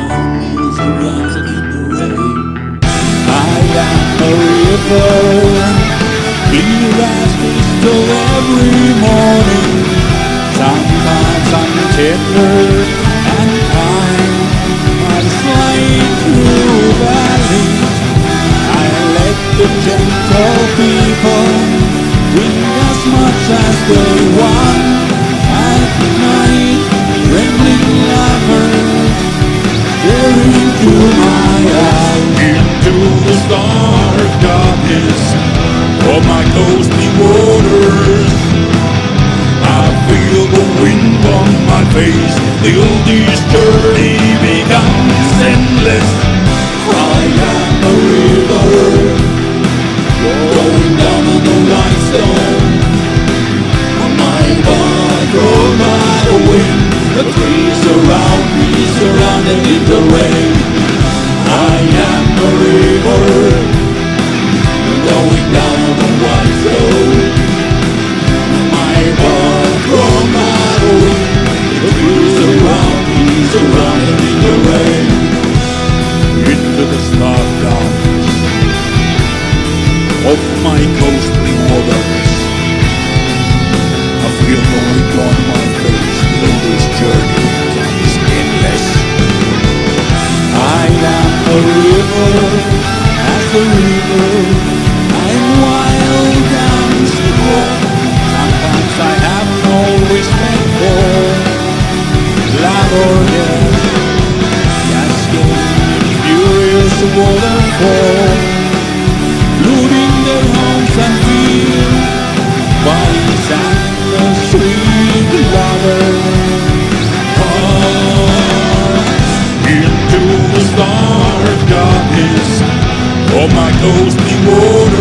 I am a river, as every morning. Sometimes I'm tender and kind. I slide through valleys. I let the gentle people bring as much as they want. my ghostly waters. I feel the going on my face in this journey that is endless. I am a river, as a river. I'm wild and strong. Sometimes I have no respect for life or death. Cascade, furious waterfall. Into the star darkness, all my ghost be water.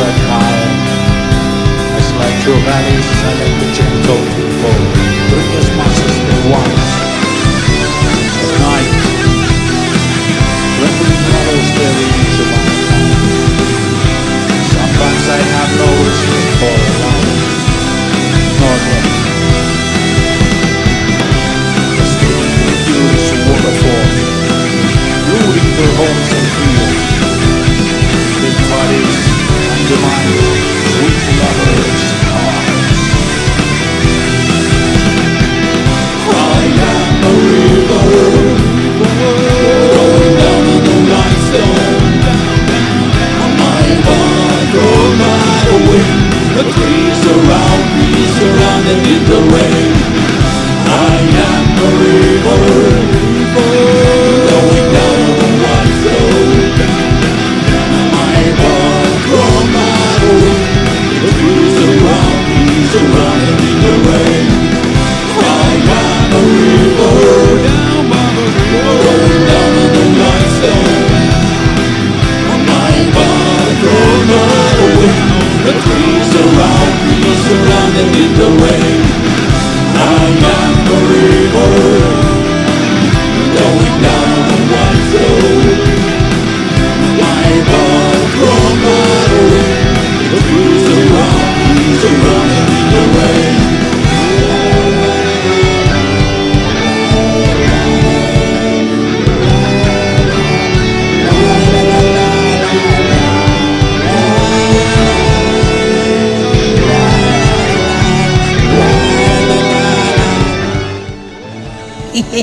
that As like your valleys silent gentle fall Bring us the way. down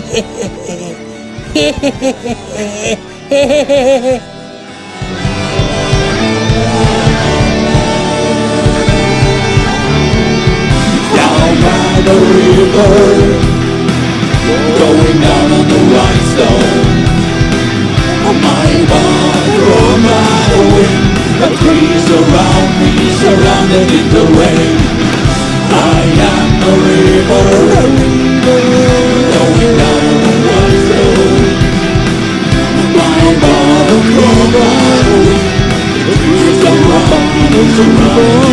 by the river, going down on the rhinestone. Oh my God, oh my wind, the trees around me surrounded in the rain. Bottom